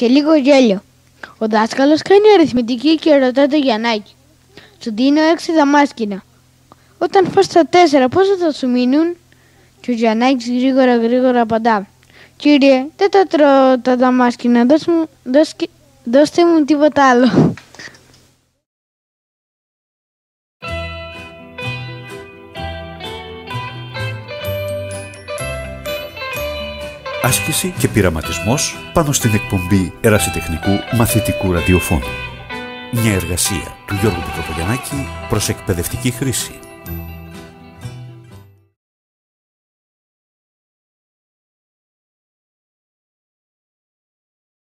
και λίγο γέλιο. Ο δάσκαλος κάνει αριθμητική και ρωτά το Γιαννάκη. Σου δίνω έξι δαμάσκηνα. Όταν φας τα τέσσερα, πόσα θα σου μείνουν; Και ο Γιαννάκης γρήγορα γρήγορα απαντά. Κύριε, δεν τα τρώω τα δαμάσκηνα, δώσ μου, δώσ, δώστε μου τίποτα άλλο. Άσκηση και πειραματισμός πάνω στην εκπομπή ερασιτεχνικού μαθητικού ραδιοφώνου. Μια εργασία του Γιώργου Πιτροπογιαννάκη προς εκπαιδευτική χρήση.